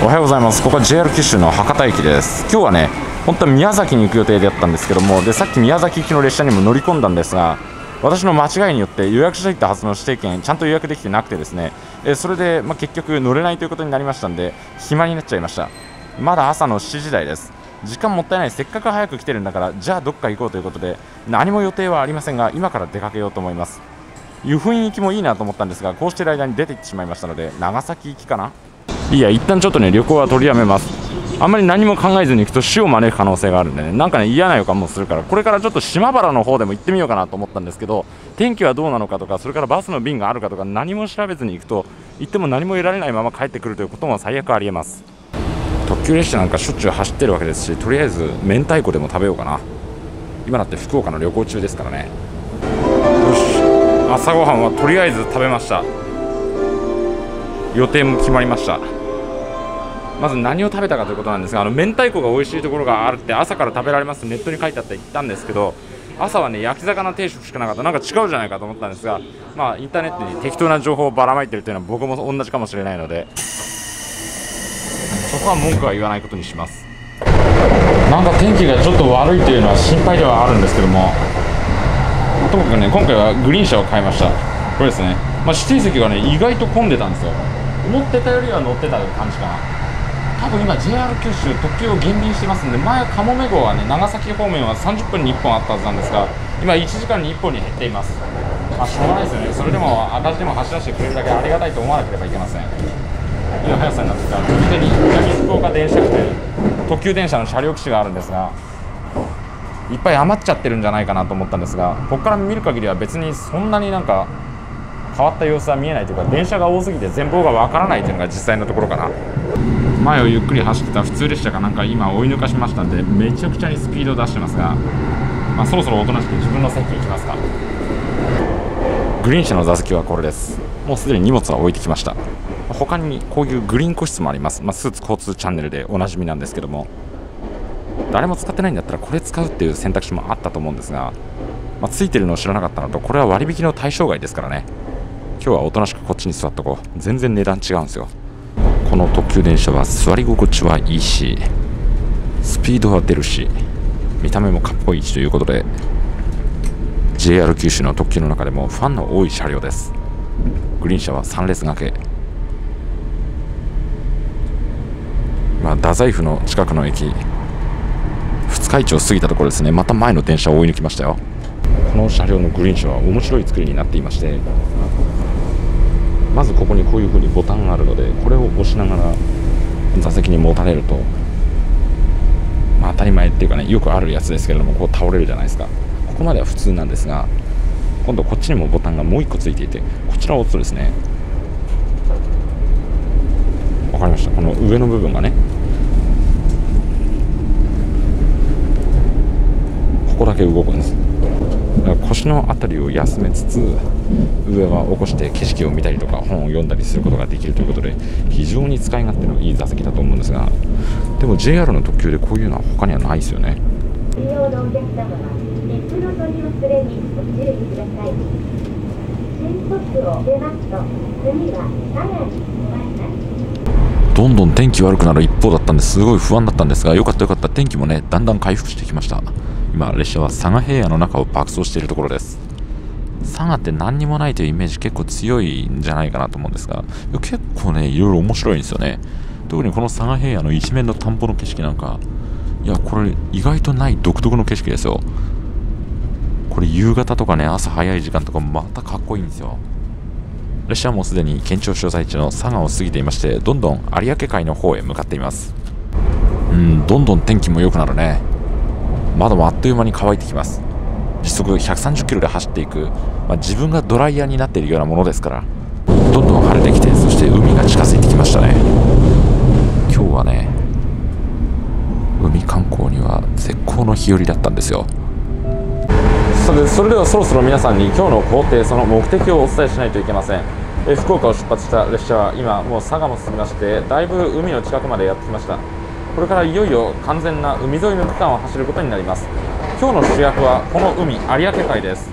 おはようございます。ここは JR 九州の博多駅です。今日はね本当は宮崎に行く予定だったんですけどもでさっき宮崎行きの列車にも乗り込んだんですが私の間違いによって予約していたはずの指定券ちゃんと予約できてなくてですねえそれで、まあ、結局乗れないということになりましたんで暇になっちゃいました。まだ朝の7時台です。時間もったいない。せっかく早く来てるんだからじゃあどっか行こうということで何も予定はありませんが今から出かけようと思います。湯布院行きもいいなと思ったんですがこうしている間に出ていってしまいましたので長崎行きかな？いや一旦ちょっとね旅行は取りやめます。あんまり何も考えずに行くと死を招く可能性があるんでね。なんかね嫌な予感もするから。これからちょっと島原の方でも行ってみようかなと思ったんですけど天気はどうなのかとかそれからバスの便があるかとか何も調べずに行くと行っても何も得られないまま帰ってくるということも最悪ありえます。特急列車なんかしょっちゅう走ってるわけですしとりあえず明太子でも食べようかな。今だって福岡の旅行中ですからね。よし。朝ごはんはとりあえず食べました。予定も決まりました。まず何を食べたかということなんですがあの明太子が美味しいところがあるって朝から食べられますネットに書いてあって言ったんですけど朝はね焼き魚定食しかなかった。なんか違うじゃないかと思ったんですがまあインターネットに適当な情報をばらまいてるというのは僕も同じかもしれないのでそこは文句は言わないことにします。なんか天気がちょっと悪いというのは心配ではあるんですけどもともかくね今回はグリーン車を買いました。これですね、まあ、指定席がね意外と混んでたんですよ。思ってたよりは乗ってた感じかな。多分今 JR 九州特急を減便してますんで前かもめ号はね長崎方面は30分に1本あったはずなんですが今1時間に1本に減っています。まあしょうがないですよね。それでも赤字でも走らせてくれるだけありがたいと思わなければいけません。という速さになってきた。右手に南福岡電車区という特急電車の車両基地があるんですがいっぱい余っちゃってるんじゃないかなと思ったんですがここから見る限りは別にそんなになんか変わった様子は見えないというか電車が多すぎて前方がわからないというのが実際のところかな。前をゆっくり走ってた普通列車がなんか今追い抜かしましたんでめちゃくちゃにスピード出してますが、まあ、そろそろおとなしく自分の席行きますか。グリーン車の座席はこれです。もうすでに荷物は置いてきました。他にこういうグリーン個室もあります、まあ、スーツ交通チャンネルでおなじみなんですけども。誰も使ってないんだったらこれ使うっていう選択肢もあったと思うんですが、まあ、ついてるのを知らなかったのとこれは割引の対象外ですからね。今日はおとなしくこっちに座っとこう。全然値段違うんですよ。この特急電車は座り心地はいいしスピードは出るし見た目もかっこいいしということで JR 九州の特急の中でもファンの多い車両です。グリーン車は3列掛け。まあ太宰府の近くの駅二日市を過ぎたところですね。また前の電車を追い抜きましたよ。この車両のグリーン車は面白い作りになっていましてまずここにこういう風にボタンがあるのでこれを押しながら座席にもたれると、まあ、当たり前っていうかねよくあるやつですけれどもこう倒れるじゃないですか。ここまでは普通なんですが今度こっちにもボタンがもう1個ついていてこちらを押すとですね分かりました？この上の部分がねここだけ動くんです。腰の辺りを休めつつ上は起こして景色を見たりとか本を読んだりすることができるということで非常に使い勝手のいい座席だと思うんですがでも JR の特急でこういうのは他にはないですよね。どんどん天気悪くなる一方だったんですごい不安だったんですがよかったよかった。天気もねだんだん回復してきました今列車は佐賀平野の中を爆走しているところです。佐賀って何にもないというイメージ結構強いんじゃないかなと思うんですが結構ねいろいろ面白いんですよね。特にこの佐賀平野の一面の田んぼの景色なんかいやこれ意外とない独特の景色ですよ。これ夕方とかね朝早い時間とかまたかっこいいんですよ。列車はもうすでに県庁所在地の佐賀を過ぎていましてどんどん有明海の方へ向かっています。うんどんどん天気も良くなるね。窓もあっという間に乾いてきます。時速130キロで走っていく、まあ、自分がドライヤーになっているようなものですから。どんどん晴れてきてそして海が近づいてきましたね。今日はね海観光には絶好の日和だったんですよ。それそれではそろそろ皆さんに今日の工程その目的をお伝えしないといけません。え福岡を出発した列車は今もう佐賀も過ぎましてだいぶ海の近くまでやってきました。これからいよいよ完全な海沿いの区間を走ることになります。今日の主役はこの海有明海です。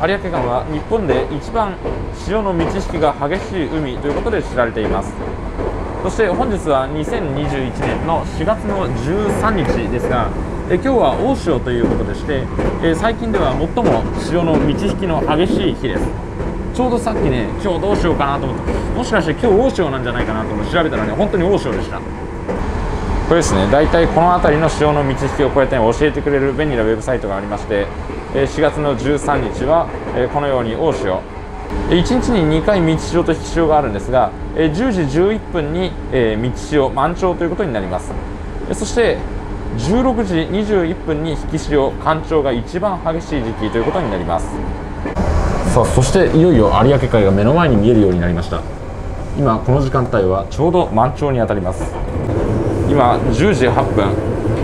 有明海は日本で一番潮の満ち引きが激しい海ということで知られています。そして本日は2021年の4月の13日ですがえ今日は大潮ということでして、え最近では最も潮の満ち引きの激しい日です。ちょうどさっきね今日どうしようかなと思ってもしかして今日大潮なんじゃないかなと思って調べたらね本当に大潮でした。これですね。大体この辺りの潮の満ち引きをこうやって、教えてくれる便利なウェブサイトがありまして4月の13日はこのように大潮1日に2回満ち潮と引き潮があるんですが10時11分に満ち潮満潮ということになります。そして16時21分に引き潮干潮が一番激しい時期ということになります。さあそしていよいよ有明海が目の前に見えるようになりました。今この時間帯はちょうど満潮に当たります。今10時8分。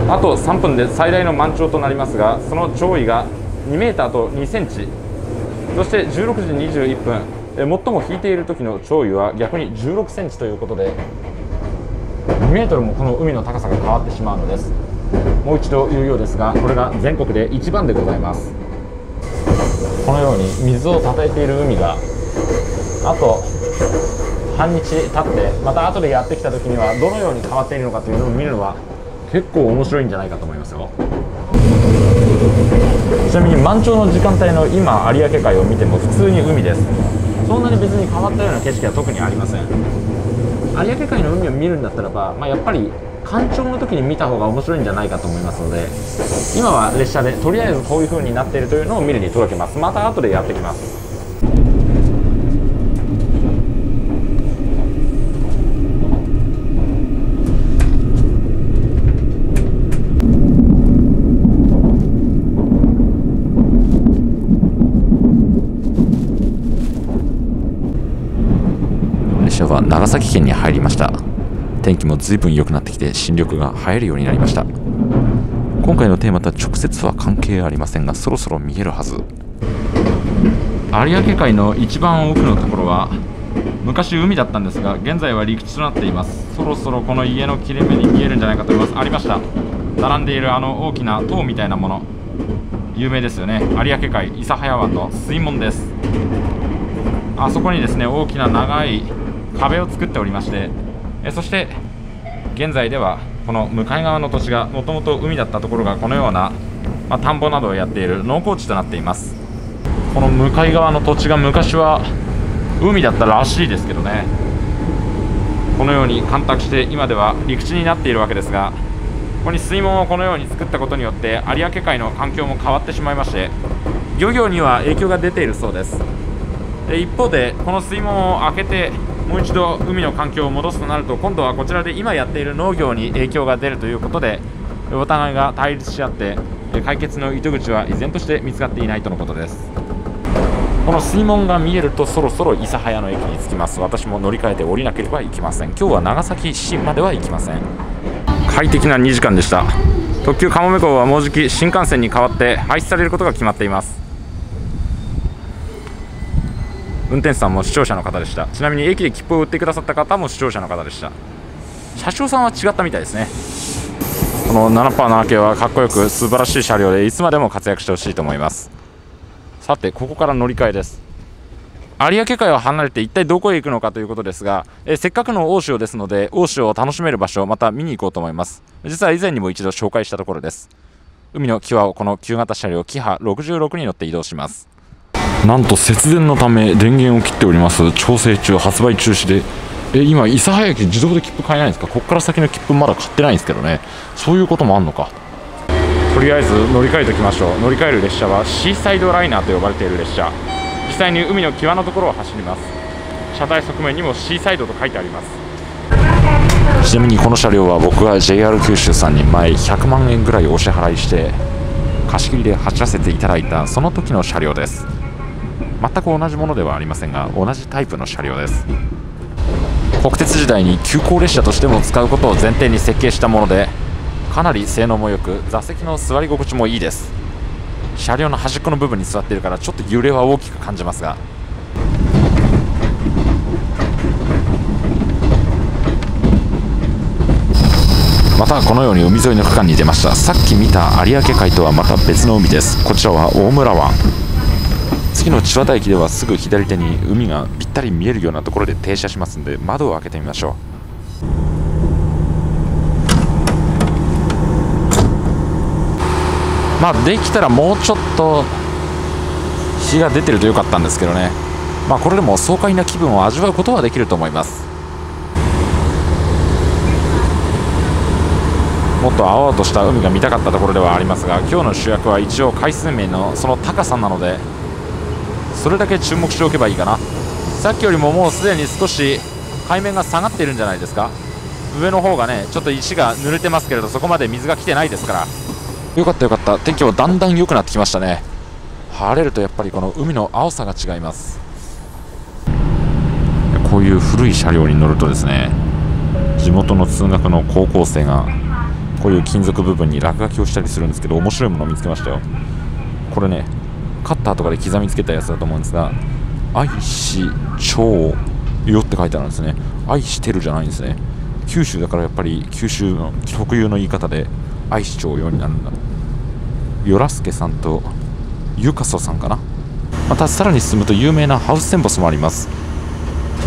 あと3分で最大の満潮となりますがその潮位が2メーターと2センチ。そして16時21分。え最も引いている時の潮位は逆に16センチということで2メートルもこの海の高さが変わってしまうのです。もう一度言うようですがこれが全国で一番でございます。このように水をたたえている海があと半日経ってまた後でやってきた時にはどのように変わっているのかというのを見るのは結構面白いんじゃないかと思いますよ。ちなみに満潮の時間帯の今有明海を見ても普通に海です。そんなに別に変わったような景色は特にありません。有明海の海を見るんだったらば、まあ、やっぱり干潮の時に見た方が面白いんじゃないかと思いますので今は列車でとりあえずこういう風になっているというのを見るに届けます。また後でやってきます。列車は長崎県に入りました。天気も随分良くなってきて新緑が映えるようになりました。今回のテーマとは直接は関係ありませんがそろそろ見えるはず。有明海の一番奥のところは昔海だったんですが現在は陸地となっています。そろそろこの家の切れ目に見えるんじゃないかと思います。ありました。並んでいるあの大きな塔みたいなもの。有名ですよね。有明海諫早湾の水門です。あそこにですね大きな長い壁を作っておりましてえそして現在ではこの向かい側の土地がもともと海だったところがこのような、まあ、田んぼなどをやっている農耕地となっています。この向かい側の土地が昔は海だったらしいですけどね。このように干拓して今では陸地になっているわけですがここに水門をこのように作ったことによって有明海の環境も変わってしまいまして漁業には影響が出ているそうです。で一方でこの水門を開けてもう一度海の環境を戻すとなると今度はこちらで今やっている農業に影響が出るということでお互いが対立し合って解決の糸口は依然として見つかっていないとのことです。この水門が見えるとそろそろ諫早の駅に着きます。私も乗り換えて降りなければいけません。今日は長崎市までは行きません。快適な2時間でした。特急かもめ号はもうじき新幹線に代わって廃止されることが決まっています。運転手さんも視聴者の方でした。ちなみに駅で切符を売ってくださった方も視聴者の方でした。車掌さんは違ったみたいですね。この7パー7系はかっこよく素晴らしい車両でいつまでも活躍してほしいと思います。さてここから乗り換えです。有明海を離れて一体どこへ行くのかということですが、えせっかくの大潮ですので大潮を楽しめる場所をまた見に行こうと思います。実は以前にも一度紹介したところです。海の際をこの旧型車両キハ66に乗って移動します。なんと節電のため電源を切っております。調整中発売中止で。え今諫早駅自動で切符買えないんですか？ここから先の切符まだ買ってないんですけどね。そういうこともあんのか。とりあえず乗り換えておきましょう。乗り換える列車はシーサイドライナーと呼ばれている列車。実際に海の際のところを走ります。車体側面にもシーサイドと書いてあります。ちなみにこの車両は僕が JR 九州さんに前100万円ぐらいお支払いして貸し切りで走らせていただいたその時の車両です全く同じものではありませんが同じタイプの車両です。国鉄時代に急行列車としても使うことを前提に設計したものでかなり性能も良く座席の座り心地もいいです。車両の端っこの部分に座っているからちょっと揺れは大きく感じますが。またこのように海沿いの区間に出ました。さっき見た有明海とはまた別の海です。こちらは大村湾。次の千和田駅ではすぐ左手に海がぴったり見えるようなところで停車しますんで窓を開けてみましょう。まあできたらもうちょっと日が出てるとよかったんですけどね。まあこれでも爽快な気分を味わうことはできると思います。もっと青々とした海が見たかったところではありますが今日の主役は一応海水面のその高さなのでそれだけ注目しておけばいいかな。さっきよりももうすでに少し海面が下がっているんじゃないですか。上の方がねちょっと石が濡れてますけれどそこまで水が来てないですから。よかったよかった。天気もだんだん良くなってきましたね。晴れるとやっぱりこの海の青さが違います。こういう古い車両に乗るとですね地元の通学の高校生がこういう金属部分に落書きをしたりするんですけど面白いものを見つけましたよ。これねカッターとかで刻みつけたやつだと思うんですが愛し超よって書いてあるんですね。愛してるじゃないんですね。九州だからやっぱり九州の特有の言い方で愛し超よになるんだ。よらすけさんとゆかそさんかな。またさらに進むと有名なハウステンボスもあります。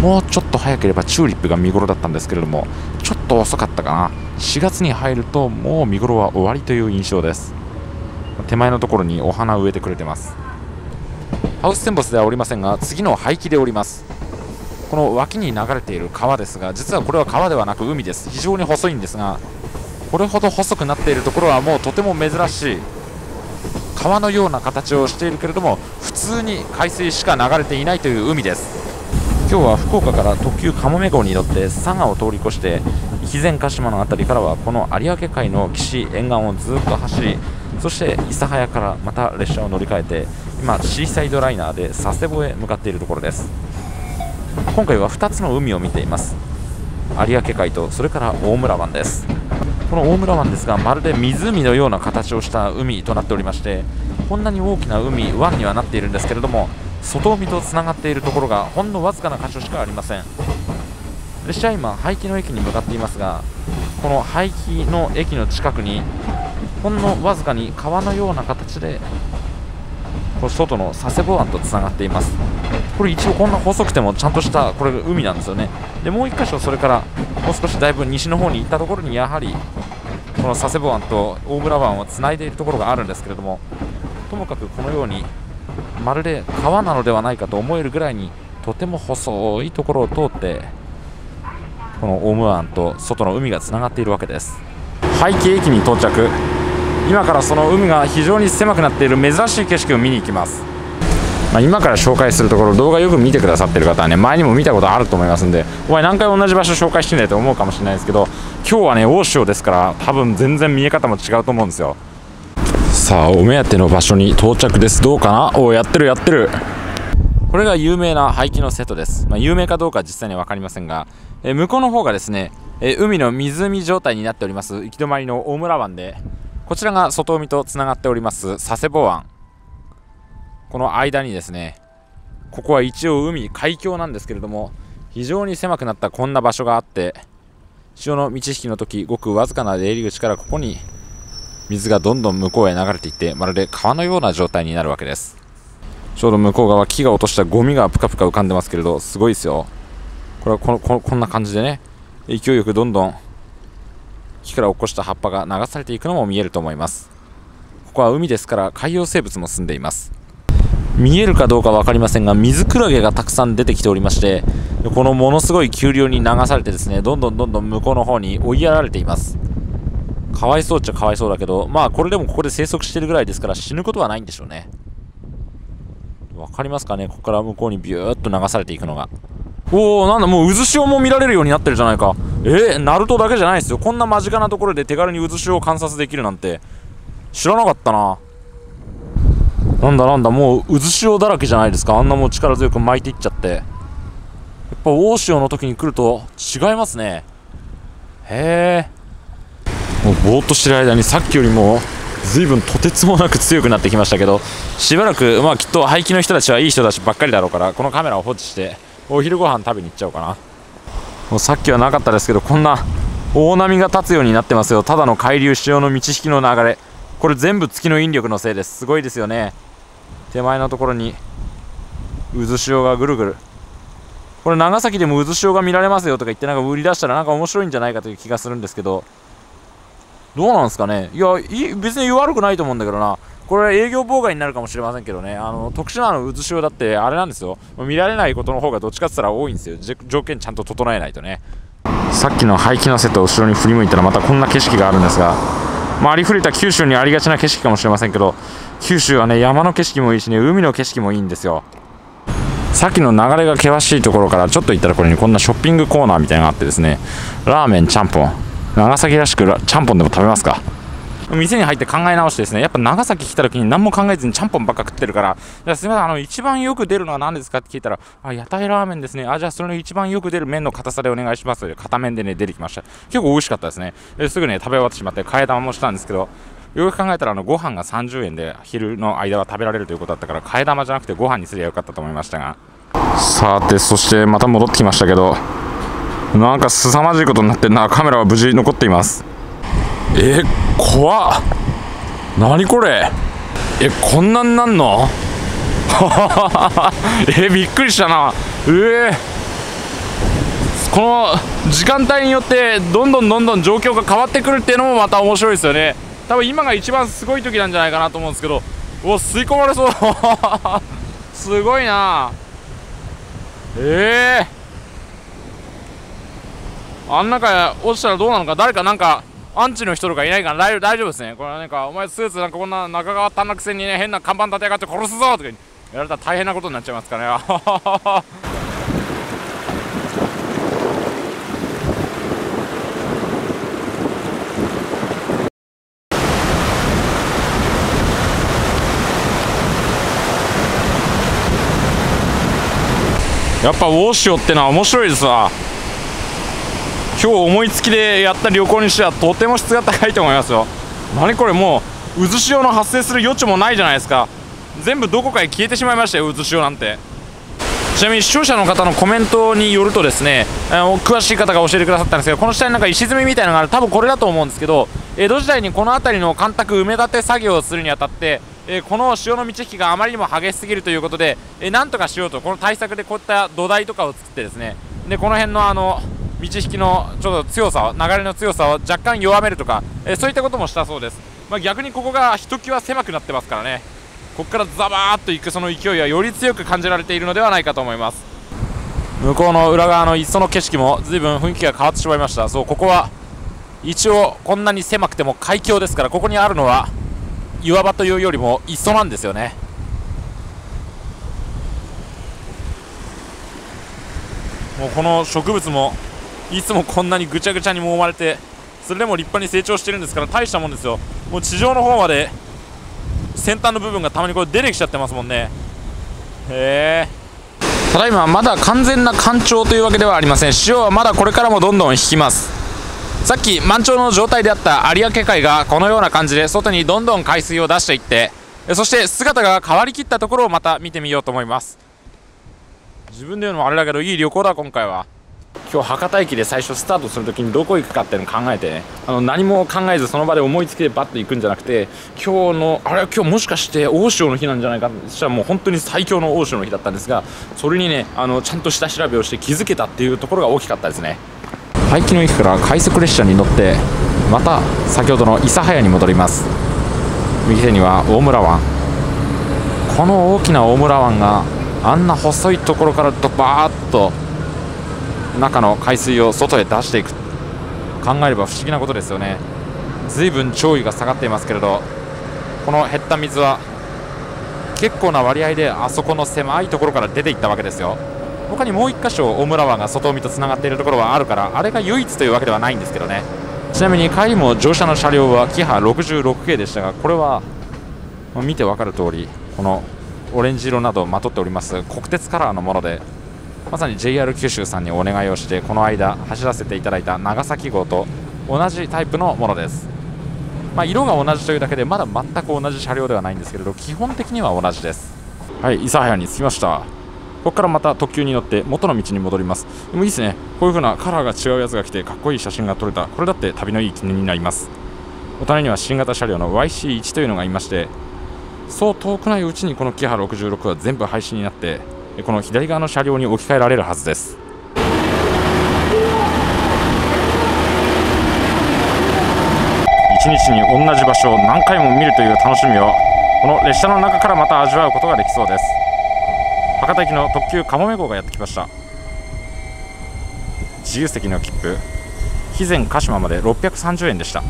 もうちょっと早ければチューリップが見頃だったんですけれどもちょっと遅かったかな。4月に入るともう見頃は終わりという印象です。手前のところにお花を植えてくれてます。ハウステンボスではおりませんが次の廃棄でおります。この脇に流れている川ですが実はこれは川ではなく海です。非常に細いんですがこれほど細くなっているところはもうとても珍しい。川のような形をしているけれども普通に海水しか流れていないという海です。今日は福岡から特急かもめ号に乗って佐賀を通り越して肥前鹿島の辺りからはこの有明海の岸沿岸をずっと走りそして諫早からまた列車を乗り換えて今シーサイドライナーで佐世保へ向かっているところです。今回は2つの海を見ています。有明海とそれから大村湾です。この大村湾ですがまるで湖のような形をした海となっておりましてこんなに大きな海湾にはなっているんですけれども外海とつながっているところがほんのわずかな箇所しかありません。列車は今廃棄の駅に向かっていますがこの廃棄の駅の近くにほんのわずかに川のような形でこれ外の佐世保湾とつながっています。これ一応こんな細くてもちゃんとしたこれ海なんですよね。でもう1箇所それからもう少しだいぶ西の方に行ったところにやはりこの佐世保湾と大村湾をつないでいるところがあるんですけれどもともかくこのようにまるで川なのではないかと思えるぐらいにとても細いところを通ってこの大村湾と外の海がつながっているわけです。廃棄駅に到着。今からその海が非常に狭くなっている珍しい景色を見に行きます。まあ、今から紹介するところ動画よく見てくださってる方はね前にも見たことあると思いますんでお前何回同じ場所紹介してんだよと思うかもしれないですけど今日はね大潮ですから多分全然見え方も違うと思うんですよ。さあお目当ての場所に到着です。どうかな？おやってるやってる。これが有名な廃棄のセットです、まあ、有名かどうか実際には分かりませんが、え向こうの方がですね、え海の湖状態になっております。行き止まりの大村湾でこちらが外海とつながっております佐世保湾。この間にですねここは一応海海峡なんですけれども非常に狭くなったこんな場所があって潮の満ち引きの時ごくわずかな出入り口からここに水がどんどん向こうへ流れていってまるで川のような状態になるわけです。ちょうど向こう側木が落としたゴミがプカプカ浮かんでますけれどすごいですよ。これはこのここんな感じでね勢いよくどんどん木から落っこした葉っぱが流されていくのも見えると思います。ここは海ですから海洋生物も住んでいます。見えるかどうか分かりませんが水クラゲがたくさん出てきておりましてこのものすごい急流に流されてですねどんどんどんどん向こうの方に追いやられています。かわいそうっちゃかわいそうだけどまあこれでもここで生息してるぐらいですから死ぬことはないんでしょうね。分かりますかね？ここから向こうにビューッと流されていくのが。おおなんだもう渦潮も見られるようになってるじゃないか。えー、ナルトだけじゃないですよ。こんな間近なところで手軽に渦潮を観察できるなんて。知らなかったな。なんだなんだもう渦潮だらけじゃないですか。あんなもう力強く巻いていっちゃって。やっぱ大潮の時に来ると違いますね。へえ。もうぼーっとしてる間にさっきよりも随分とてつもなく強くなってきましたけどしばらくまあきっと廃棄の人たちはいい人たちばっかりだろうからこのカメラを放置してお昼ご飯食べに行っちゃおうかな。もうさっきはなかったですけどこんな大波が立つようになってますよ。ただの海流潮の満ち引きの流れ。これ全部月の引力のせいです。すごいですよね。手前のところに渦潮がぐるぐる。これ長崎でも渦潮が見られますよとか言ってなんか売り出したらなんか面白いんじゃないかという気がするんですけど。どうなんですかね。いや別に悪くないと思うんだけどな。これ営業妨害になるかもしれませんけどね。あの徳島の渦潮だってあれなんですよ。見られないことの方がどっちかって言ったら多いんですよ。条件ちゃんと整えないとね。さっきの排気のセットを後ろに振り向いたらまたこんな景色があるんですが、まあ、ありふれた九州にありがちな景色かもしれませんけど九州はね山の景色もいいしね海の景色もいいんですよ。さっきの流れが険しいところからちょっと行ったらこれにこんなショッピングコーナーみたいなのがあってですね。ラーメンちゃんぽん。長崎らしくちゃんぽんでも食べますか。店に入って考え直してですねやっぱ長崎来た時に何も考えずにちゃんぽんばっか食ってるからじゃすみませんあの一番よく出るのは何ですかって聞いたらあ屋台ラーメンですね。あじゃあそれの一番よく出る麺の硬さでお願いします。片面でね出てきました。結構美味しかったですね。ですぐね食べ終わってしまって替え玉もしたんですけどよく考えたらあのご飯が30円で昼の間は食べられるということだったから替え玉じゃなくてご飯にすりゃよかったと思いましたが。さてそしてまた戻ってきましたけどなんか凄まじいことになってんなカメラは無事残っています。えー、怖っ。何これ。えこんなんなんの？えびっくりしたな。えー、この時間帯によってどんどんどんどん状況が変わってくるっていうのもまた面白いですよね。多分今が一番すごい時なんじゃないかなと思うんですけど。お吸い込まれそう。すごいな。ええー、あん中落ちたらどうなのか。誰かなんかアンチの人とかいないから大丈夫ですね。これはなんかお前スーツなんかこんな中川丹なくせにね変な看板立てやがって殺すぞとかやられたら大変なことになっちゃいますから。ねやっぱウォーシオってのは面白いですわ。今日思いつきでやった旅行にしてはとても質が高いと思いますよ。何これもう渦潮の発生する余地もないじゃないですか。全部どこかへ消えてしまいましたよ渦潮なんて。ちなみに視聴者の方のコメントによるとですねあの詳しい方が教えてくださったんですけどこの下になんか石積みみたいなのがある多分これだと思うんですけど江戸時代にこの辺りの干拓埋め立て作業をするにあたってえこの潮の満ち引きがあまりにも激しすぎるということで、えなんとかしようとこの対策でこういった土台とかを作ってですねでこの辺のあの満ち引きのちょっと強さ流れの強さを若干弱めるとか、えそういったこともしたそうです、まあ、逆にここがひときわ狭くなってますからね。ここからザバーっと行くその勢いはより強く感じられているのではないかと思います。向こうの裏側の磯の景色も随分雰囲気が変わってしまいました。そうここは一応こんなに狭くても海峡ですからここにあるのは岩場というよりも磯なんですよね。もうこの植物もいつもこんなにぐちゃぐちゃに揉まれてそれでも立派に成長してるんですから大したもんですよ。もう地上の方まで先端の部分がたまにこれ出てきちゃってますもんね。へえただいままだ完全な干潮というわけではありません。潮はまだこれからもどんどん引きます。さっき満潮の状態であった有明海がこのような感じで外にどんどん海水を出していってそして姿が変わりきったところをまた見てみようと思います。自分で言うのもあれだけどいい旅行だ今回は。今日博多駅で最初スタートするときにどこ行くかっていうのを考えて、あの何も考えずその場で思いつきでバッと行くんじゃなくて今日のあれ今日もしかして大潮の日なんじゃないかそしたらもう本当に最強の大潮の日だったんですがそれにねあのちゃんと下調べをして気づけたっていうところが大きかったですね。廃棄の駅から快速列車に乗ってまた先ほどの諫早に戻ります。右手には大村湾。この大きな大村湾があんな細いところからドバーッと中の海水を外へ出していく。考えれば不思議なことですよね。随分潮位が下がっていますけれど。この減った水は結構な割合であそこの狭いところから出ていったわけですよ。他にもう1箇所大村湾が外海とつながっているところはあるからあれが唯一というわけではないんですけどね。ちなみに帰りも乗車の車両はキハ66系でしたがこれは見て分かる通りこのオレンジ色などをまとっております。国鉄カラーのものでまさに JR 九州さんにお願いをしてこの間走らせていただいた長崎号と同じタイプのものです、まあ、色が同じというだけでまだ全く同じ車両ではないんですけれど基本的には同じです。はい諫早に着きました。ここからまた特急に乗って元の道に戻ります。でもいいですね。こういう風なカラーが違うやつが来てかっこいい写真が撮れた。これだって旅のいい記念になります。お隣には新型車両の YC1 というのがいましてそう遠くないうちにこのキハ66は全部廃止になってこの左側の車両に置き換えられるはずです。一日に同じ場所を何回も見るという楽しみをこの列車の中からまた味わうことができそうです。博多駅の特急かもめ号がやってきました。自由席の切符。肥前鹿島まで630円でした。か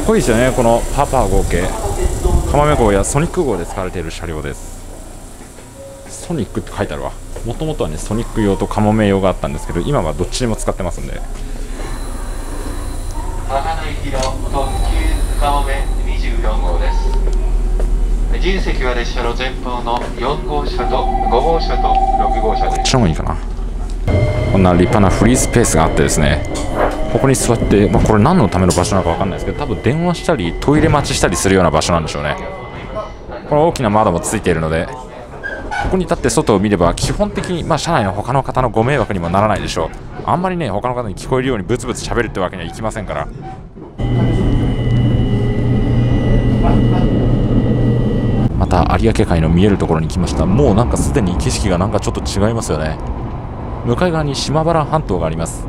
っこいいですよねこのパーパー合計かもめ号やソニック号で使われている車両です。ソニックって書いてあるわ。もともとはねソニック用とカモメ用があったんですけど今はどっちにも使ってますんで。博多行きの特急かもめ24号です。自由席は列車の前方の4号車と5号車と6号車です。こっちの方がいいかな。こんな立派なフリースペースがあってですね。ここに座って、まあ、これ何のための場所なのか分かんないですけど多分電話したりトイレ待ちしたりするような場所なんでしょうね。この大きな窓もついているのでここに立って外を見れば基本的に、まあ、車内の他の方のご迷惑にもならないでしょう。あんまりね他の方に聞こえるようにブツブツ喋るってわけにはいきませんから。また有明海の見えるところに来ました。もうなんかすでに景色がなんかちょっと違いますよね。向かい側に島原半島があります。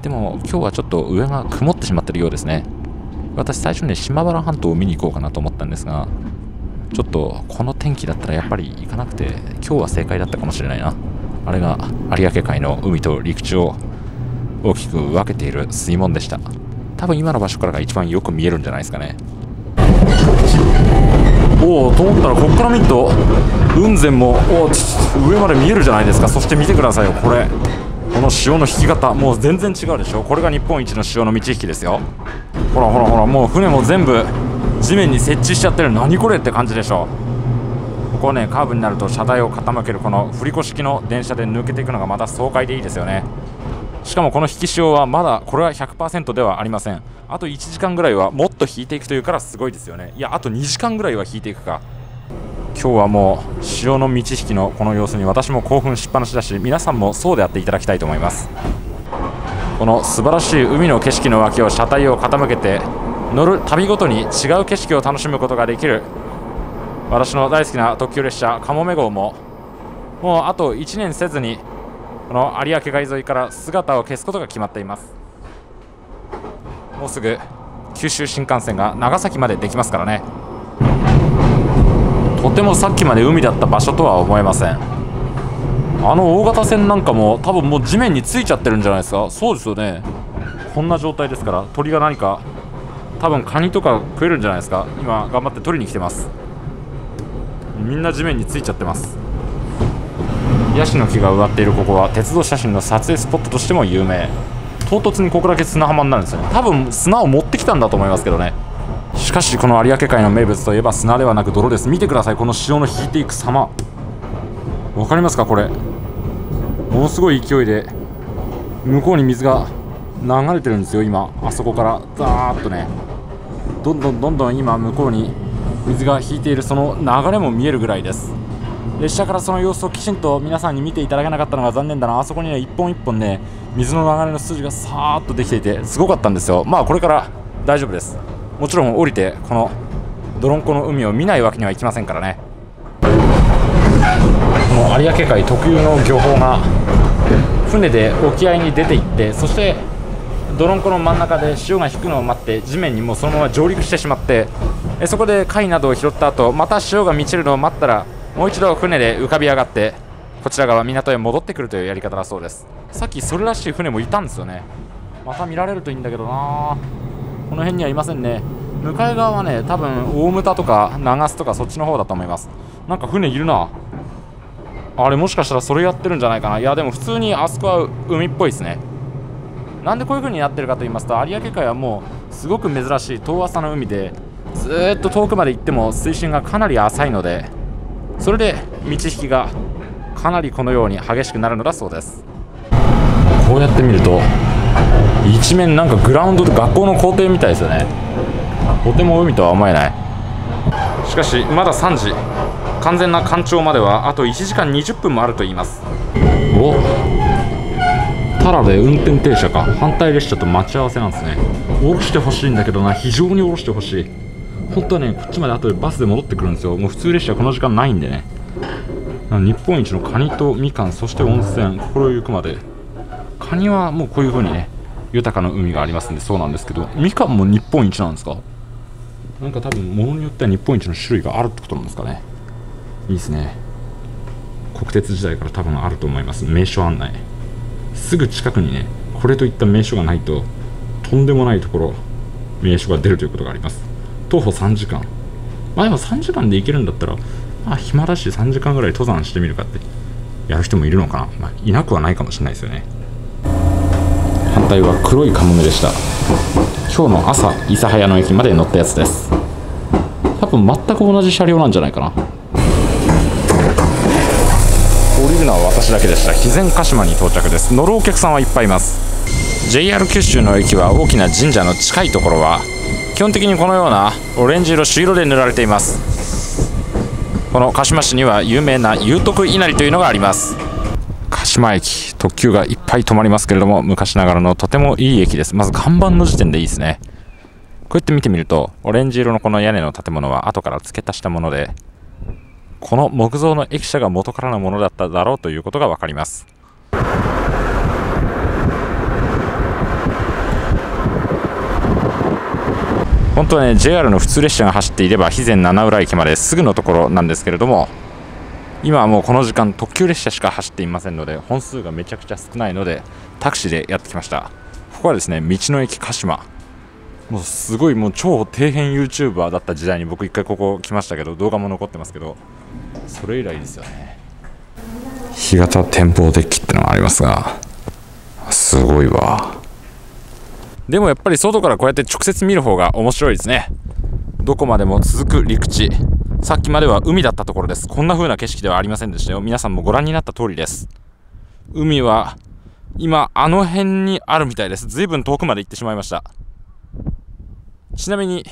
でも今日はちょっと上が曇ってしまってるようですね。私最初ね島原半島を見に行こうかなと思ったんですがちょっとこの天気だったらやっぱり行かなくて今日は正解だったかもしれないな。あれが有明海の海と陸地を大きく分けている水門でした。多分今の場所からが一番よく見えるんじゃないですかね。おおと思ったらここから見ると雲仙もお上まで見えるじゃないですか。そして見てくださいよこれ。この潮の引き方もう全然違うでしょ。これが日本一の潮の満ち引きですよ。ほらほらほらもう船も全部地面に設置しちゃってる何これって感じでしょここねカーブになると車体を傾けるこの振り子式の電車で抜けていくのがまた爽快でいいですよね。しかもこの引き潮はまだこれは100%ではありません。あと1時間ぐらいはもっと引いていくというからすごいですよね。いやあと2時間ぐらいは引いていくか。今日はもう潮の満ち引きのこの様子に私も興奮しっぱなしだし皆さんもそうであっていただきたいと思います。この素晴らしい海の景色の脇を車体を傾けて乗る旅ごとに違う景色を楽しむことができる。私の大好きな特急列車かもめ号ももうあと1年せずにこの有明海沿いから姿を消すことが決まっています。もうすぐ九州新幹線が長崎までできますからね。とてもさっきまで海だった場所とは思えません。あの大型船なんかも多分もう地面についちゃってるんじゃないですか。そうですよね。こんな状態ですから鳥が何か多分カニとか食えるんじゃないですか。今頑張って取りに来てます。みんな地面についちゃってます。ヤシの木が植わっているここは鉄道写真の撮影スポットとしても有名。唐突にここだけ砂浜になるんですよね。多分砂を持ってきたんだと思いますけどね。しかしこの有明海の名物といえば砂ではなく泥です。見てください。この潮の引いていく様。わかりますかこれ。ものすごい勢いで向こうに水が流れてるんですよ今。あそこからザーッとね。どんどんどんどん今向こうに水が引いているその流れも見えるぐらいです。列車からその様子をきちんと皆さんに見ていただけなかったのが残念だな。あそこにね一本一本ね水の流れの筋がさーっとできていてすごかったんですよ。まあこれから大丈夫です。もちろん降りてこの泥んこの海を見ないわけにはいきませんからね。この有明海特有の漁法が船で沖合に出て行ってそして泥んこの真ん中で潮が引くのを待って地面にもうそのまま上陸してしまってえそこで貝などを拾った後また潮が満ちるのを待ったらもう一度船で浮かび上がってこちら側港へ戻ってくるというやり方だそうです。さっきそれらしい船もいたんですよね。また見られるといいんだけどな。この辺にはいませんね。向かい側はね多分大牟田とか長洲とかそっちの方だと思います。なんか船いるな。あれもしかしたらそれやってるんじゃないかな。いやでも普通にあそこは海っぽいですね。なんでこういう風になってるかと言いますと有明海はもうすごく珍しい遠浅の海でずっと遠くまで行っても水深がかなり浅いのでそれで満ち引きがかなりこのように激しくなるのだそうです。こうやって見ると一面なんかグラウンドで学校の校庭みたいですよね。とても海とは思えない。しかしまだ3時。完全な干潮まではあと1時間20分もあると言います。おタラで運転停車か。反対列車と待ち合わせなんですね。降ろしてほしいんだけどな。非常に降ろしてほしい。本当はねこっちまで後でバスで戻ってくるんですよ。もう普通列車はこの時間ないんでね。日本一のカニとみかんそして温泉心ゆくまで。カニはもうこういう風にね豊かな海がありますんでそうなんですけどみかんも日本一なんですか？なんか多分物によっては日本一の種類があるってことなんですかね。いいですね。国鉄時代から多分あると思います。名所案内。すぐ近くにねこれといった名所がないととんでもないところ名所が出るということがあります。徒歩3時間。まあでも3時間で行けるんだったらまあ暇だし3時間ぐらい登山してみるかってやる人もいるのかな、まあ、いなくはないかもしれないですよね。反対は黒いカモメでした。今日の朝諫早の駅まで乗ったやつです。多分全く同じ車両なんじゃないかな。のは私だけでした。肥前鹿島に到着です。乗るお客さんはいっぱいいます。JR 九州の駅は大きな神社の近いところは基本的にこのようなオレンジ色朱色で塗られています。この鹿島市には有名な有徳稲荷というのがあります。鹿島駅特急がいっぱい止まりますけれども昔ながらのとてもいい駅です。まず看板の時点でいいですね。こうやって見てみるとオレンジ色のこの屋根の建物は後から付け足したものでこの木造の駅舎が元からのものだっただろうということが分かります。本当はね JR の普通列車が走っていれば肥前七浦駅まですぐのところなんですけれども今はもうこの時間特急列車しか走っていませんので本数がめちゃくちゃ少ないのでタクシーでやってきました。ここはですね道の駅鹿島。もうすごいもう超底辺 YouTuber だった時代に僕一回ここ来ましたけど動画も残ってますけどそれ以来ですよね。干潟展望デッキってのがありますがすごいわ。でもやっぱり外からこうやって直接見る方が面白いですね。どこまでも続く陸地。さっきまでは海だったところです。こんな風な景色ではありませんでしたよ。皆さんもご覧になった通りです。海は今あの辺にあるみたいです。随分遠くまで行ってしまいました。ちなみに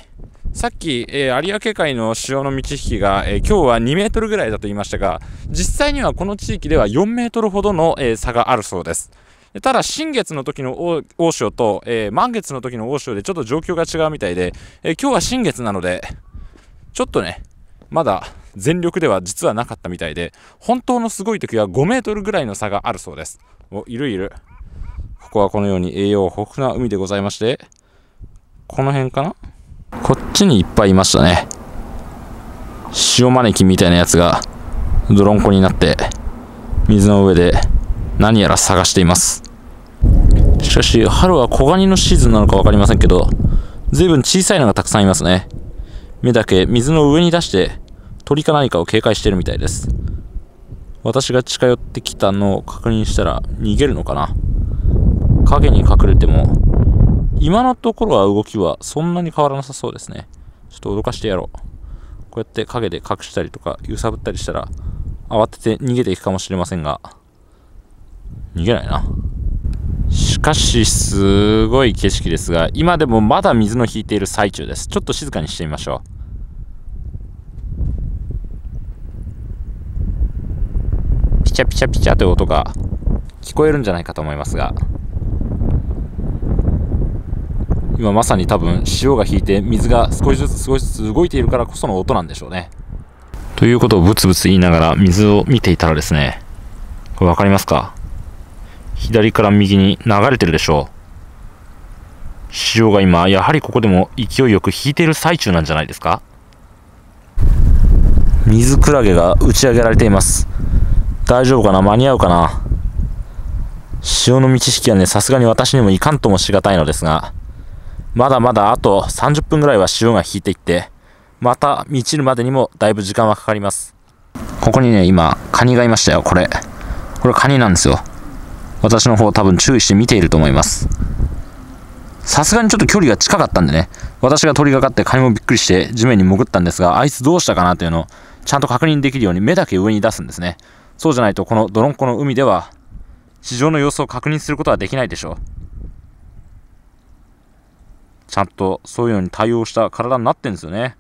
さっき、えー、有明海の潮の満ち引きが、えー、今日は2メートルぐらいだと言いましたが実際にはこの地域では4メートルほどの、えー、差があるそうですただ、新月の時の大潮と、え、満月の時の大潮でちょっと状況が違うみたいで、えー、今日は新月なので、ちょっとね、まだ全力では実はなかったみたいで、本当のすごい時は5メートルぐらいの差があるそうです。お、いるいる。ここはこのように栄養豊富な海でございまして、この辺かな？こっちにいっぱいいましたね。塩招きみたいなやつが泥んこになって水の上で何やら探しています。しかし春は小ガニのシーズンなのか分かりませんけど随分小さいのがたくさんいますね。目だけ水の上に出して鳥か何かを警戒してるみたいです。私が近寄ってきたのを確認したら逃げるのかな。影に隠れても今のところは動きはそんなに変わらなさそうですねちょっと脅かしてやろうこうやって影で隠したりとか揺さぶったりしたら慌てて逃げていくかもしれませんが逃げないな。しかし、すごい景色ですが、今でもまだ水の引いている最中です。ちょっと静かにしてみましょう。ピチャピチャピチャという音が聞こえるんじゃないかと思いますが、今まさに多分潮が引いて水が少しずつ少しずつ動いているからこその音なんでしょうね。ということをブツブツ言いながら水を見ていたらですね、これ分かりますか？左から右に流れてるでしょう。潮が今、やはりここでも勢いよく引いている最中なんじゃないですか？水クラゲが打ち上げられています。大丈夫かな？間に合うかな？潮の満ち引きはね、さすがに私にもいかんともしがたいのですが、まだまだあと30分ぐらいは潮が引いていって、また満ちるまでにもだいぶ時間はかかります。ここにね、今、カニがいましたよ、これ。これカニなんですよ。私の方多分注意して見ていると思います。さすがにちょっと距離が近かったんでね、私が取り掛かってカニもびっくりして地面に潜ったんですが、あいつどうしたかなというのをちゃんと確認できるように目だけ上に出すんですね。そうじゃないとこの泥んこの海では地上の様子を確認することはできないでしょう。ちゃんとそういうのに対応した体になってるんですよね。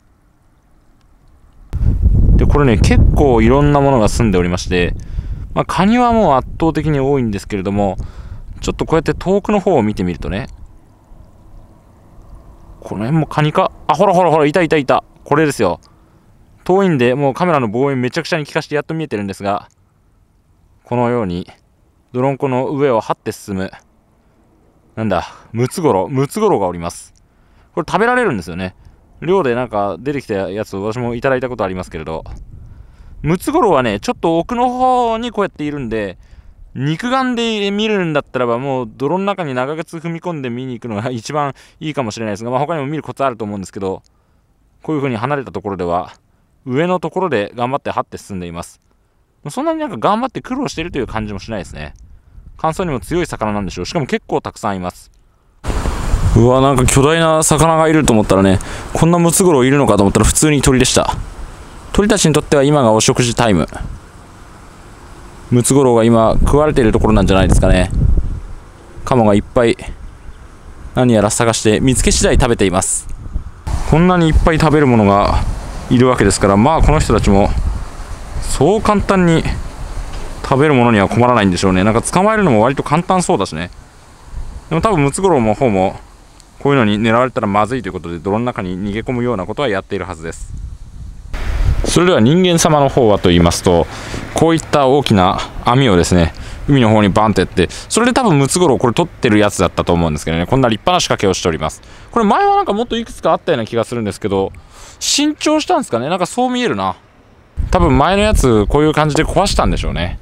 で、これね、結構いろんなものが住んでおりまして、まあ、カニはもう圧倒的に多いんですけれども、ちょっとこうやって遠くの方を見てみるとね、この辺もカニか？あ、ほらほらほら、いたいたいた。これですよ。遠いんでもうカメラの望遠めちゃくちゃに効かしてやっと見えてるんですがこのように泥んこの上を張って進むなんだムツゴロウムツゴロウがおりますこれ食べられるんですよね。寮でなんか出てきたやつを私もいただいたことありますけれど。ムツゴロウはねちょっと奥の方にこうやっているんで肉眼で見るんだったらばもう泥の中に長靴踏み込んで見に行くのが 一番いいかもしれないですが、まあ、他にも見るコツあると思うんですけどこういう風に離れたところでは上のところで頑張って張って進んでいます。そんなになんか頑張って苦労しているという感じもしないですね。乾燥にも強い魚なんでしょう。しかも結構たくさんいます。うわなんか巨大な魚がいると思ったらねこんなムツゴロウいるのかと思ったら普通に鳥でした。鳥たちにとっては今がお食事タイム。ムツゴロウが今食われているところなんじゃないですかね。カモがいっぱい何やら探して見つけ次第食べています。こんなにいっぱい食べるものがいるわけですからまあこの人たちもそう簡単に食べるものには困らないんでしょうね。なんか捕まえるのも割と簡単そうだしね。でも多分ムツゴロウの方もこういうのに狙われたらまずいということで泥の中に逃げ込むようなことはやっているはずです。それでは人間様の方はと言いますとこういった大きな網をですね海の方にバンってやってそれで多分ムツゴロウこれ取ってるやつだったと思うんですけどね。こんな立派な仕掛けをしております。これ前はなんかもっといくつかあったような気がするんですけど新調したんですかね？なんかそう見えるな。多分前のやつこういう感じで壊したんでしょうね。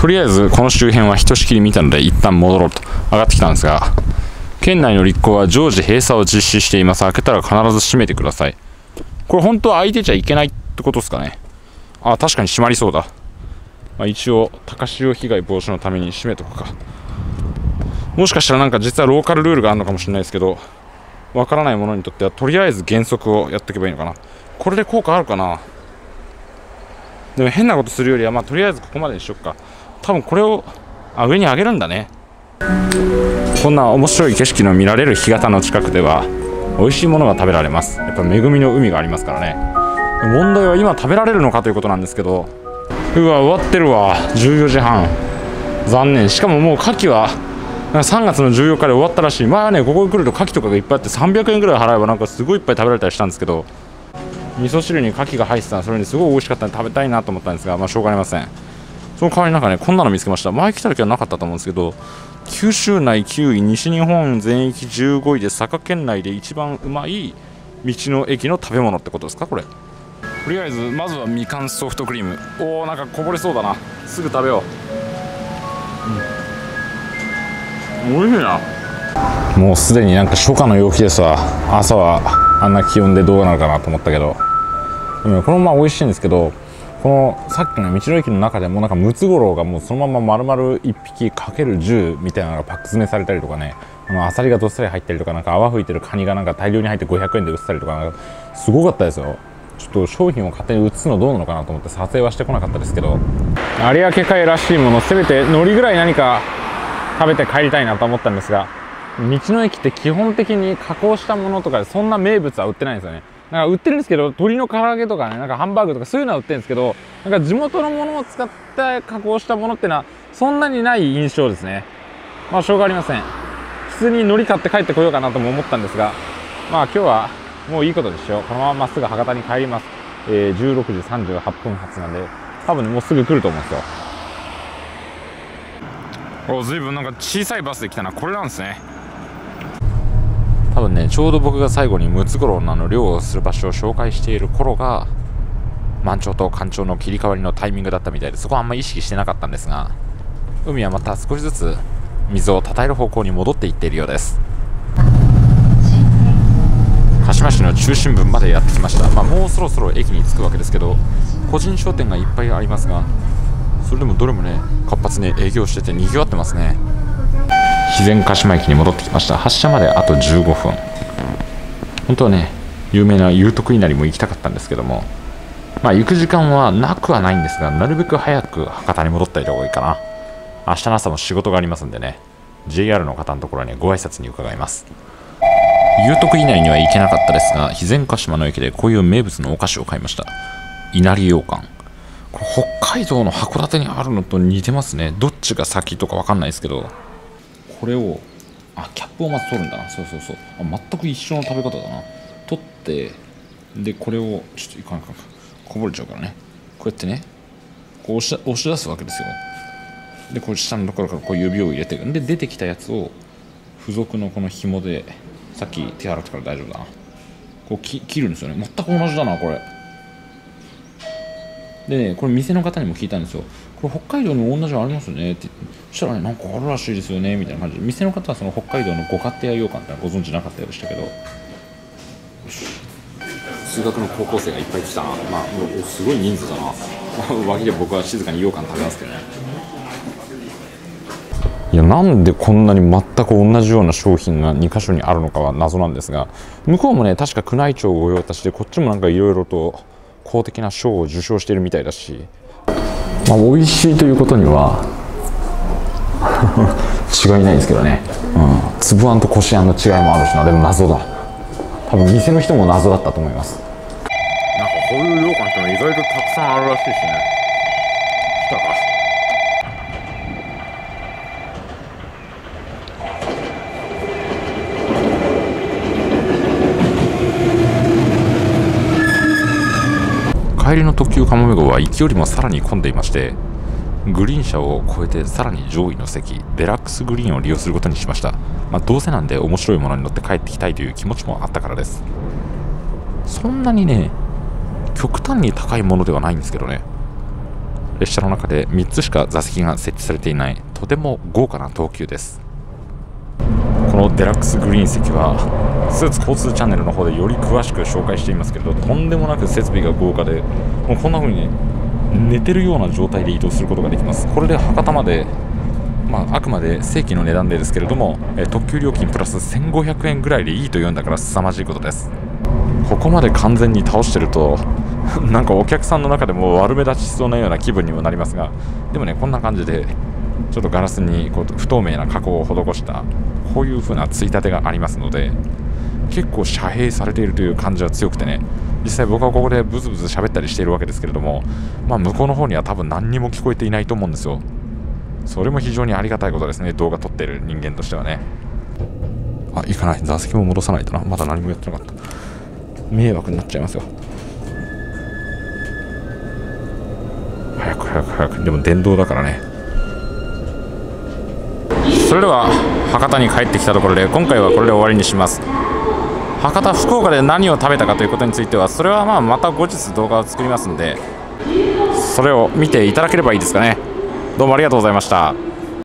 とりあえずこの周辺はひとしきり見たので一旦戻ろうと。上がってきたんですが県内の立候は常時閉鎖を実施しています。開けたら必ず閉めてください。これ本当は開いてちゃいけないってことですかね。あ確かに閉まりそうだ、まあ、一応高潮被害防止のために閉めとくか。もしかしたらなんか実はローカルルールがあるのかもしれないですけどわからないものにとってはとりあえず原則をやっておけばいいのかな。これで効果あるかな。でも変なことするよりはまあとりあえずここまでにしよっか。多分これをあ上に上げるんだね。こんな面白い景色の見られる干潟の近くでは美味しいものが食べられます。やっぱ恵みの海がありますからね。問題は今食べられるのかということなんですけどうわ終わってるわ。14時半。残念。しかももう牡蠣は3月の14日で終わったらしい。前はねここに来ると牡蠣とかがいっぱいあって300円ぐらい払えばなんかすごいいっぱい食べられたりしたんですけど味噌汁に牡蠣が入ってたそれにすごい美味しかったんで食べたいなと思ったんですがまあしょうがありません。その代わりなんかねこんなの見つけました。前来た時はなかったと思うんですけど九州内9位西日本全域15位で佐賀県内で一番うまい道の駅の食べ物ってことですかこれ。とりあえずまずはみかんソフトクリーム。おおなんかこぼれそうだな。すぐ食べよう、うん、おいしいな。もうすでになんか初夏の陽気ですわ。朝はあんな気温でどうなるかなと思ったけど。でもこのまま美味しいんですけどこのさっきの道の駅の中でもなんかムツゴロウがもうそのまま丸々1匹かける10みたいなのがパック詰めされたりとかね。あのアサリがどっさり入ったりとかなんか泡吹いてるカニがなんか大量に入って500円で売ってたりとかすごかったですよ。ちょっと商品を勝手に移すのどうなのかなと思って撮影はしてこなかったですけど。有明海らしいものせめて海苔ぐらい何か食べて帰りたいなと思ったんですが道の駅って基本的に加工したものとかそんな名物は売ってないんですよね。なんか売ってるんですけど鶏の唐揚げとかねなんかハンバーグとかそういうのは売ってるんですけどなんか地元のものを使って加工したものってのはそんなにない印象ですね。まあしょうがありません。普通に海苔買って帰ってこようかなとも思ったんですがまあ今日はもういいことでしょう。このまままっすぐ博多に帰ります、えー、16時38分発なんで多分ねもうすぐ来ると思うんですよ。おずいぶんなんか小さいバスで来たな。これなんですね。多分ねちょうど僕が最後にムツゴロウのあの漁をする場所を紹介している頃が満潮と干潮の切り替わりのタイミングだったみたいでそこはあんま意識してなかったんですが海はまた少しずつ水をたたえる方向に戻っていっているようです。鹿島市の中心部までやってきました、まあ、もうそろそろ駅に着くわけですけど個人商店がいっぱいありますがそれでもどれもね活発に営業してて賑わってますね。肥前鹿島駅に戻ってきました。発車まであと15分。本当はね有名な有徳稲荷も行きたかったんですけどもまあ行く時間はなくはないんですがなるべく早く博多に戻った方がいいかな。明日の朝も仕事がありますんでね JR の方のところにご挨拶に伺います。有徳稲荷には行けなかったですが肥前鹿島の駅でこういう名物のお菓子を買いました。稲荷羊羹これ北海道の函館にあるのと似てますね。どっちが先とか分かんないですけど。これをあキャップをまず取るんだな。そうそうそう。あ全く一緒の食べ方だな。取ってでこれをちょっといかんいかんかこぼれちゃうからね。こうやってね。こう押し押し出すわけですよ。でこう下のところからこう指を入れてで出てきたやつを付属のこの紐でさっき手洗ったから大丈夫だな。こうき切るんですよね。全く同じだなこれ。でこれ店の方にも聞いたんですよ。これ北海道にも同じのありますよねって。そしたらねなんかあるらしいですよねみたいな感じ。で店の方はその北海道のご家庭羊羹ってのはご存知なかったようでしたけど。数学の高校生がいっぱい来た。なまあもうすごい人数だな。脇で僕は静かに羊羹食べますけどね。いやなんでこんなに全く同じような商品が2箇所にあるのかは謎なんですが向こうもね確か宮内庁御用達でこっちもなんかいろいろと公的な賞を受賞しているみたいだし、まあ、美味しいということには違いないですけどね、うん、粒あんとこしあんの違いもあるしな。でも謎だ。多分店の人も謎だったと思います。なんかこういう羊羹っての意外とたくさんあるらしいですね。来たか。帰りの特急かもめ号は行きよりもさらに混んでいましてグリーン車を越えてさらに上位の席デラックスグリーンを利用することにしました、まあ、どうせなんで面白いものに乗って帰ってきたいという気持ちもあったからです。そんなにね極端に高いものではないんですけどね。列車の中で3つしか座席が設置されていないとても豪華な特急です。このデラックスグリーン席はスーツ交通チャンネルの方でより詳しく紹介していますけれどとんでもなく設備が豪華でもうこんな風にね寝てるような状態で移動することができます。これで博多までまあ、あくまで正規の値段でですけれども、え特急料金プラス1500円ぐらいでいいと言うんだから凄まじいことです。ここまで完全に倒してると なんかお客さんの中でも悪目立ちしそうなような気分にもなりますがでもねこんな感じでちょっとガラスにこう不透明な加工を施したこういう風なついたてがありますので結構遮蔽されているという感じは強くてね実際僕はここでブツブツ喋ったりしているわけですけれども、まあ、向こうの方には多分何にも聞こえていないと思うんですよ。それも非常にありがたいことですね動画撮ってる人間としてはね。あ行かない座席も戻さないとな。まだ何もやってなかった。迷惑になっちゃいますよ。早く早く早く。でも電動だからね。それでは博多に帰ってきたところで今回はこれで終わりにします。博多福岡で何を食べたかということについてはそれはまあまた後日動画を作りますんでそれを見ていただければいいですかね。どうもありがとうございました。